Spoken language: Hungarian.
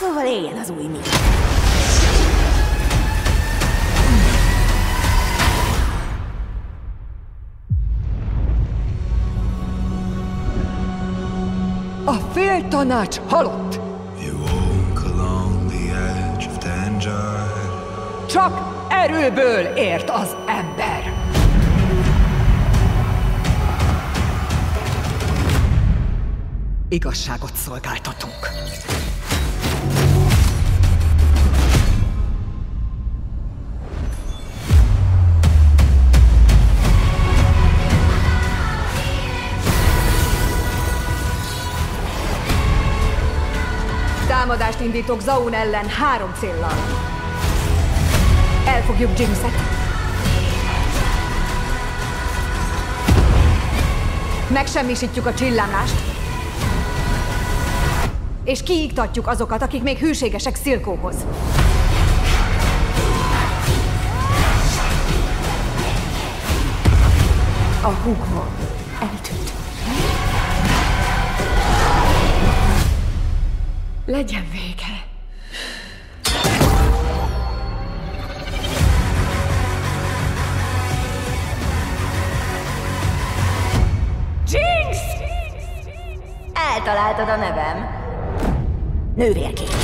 Szóval éljen az új mi. A fél tanács halott! Csak erőből ért az ember! Igazságot szolgáltatunk. Támadást indítok Zaun ellen három céllal. Elfogjuk Jinxet. Megsemmisítjük a csillámlást. És kiiktatjuk azokat, akik még hűségesek Szilkóhoz. A húgma eltűnt. Legyen vége. Eltaláltad a nevem. Nővérkék.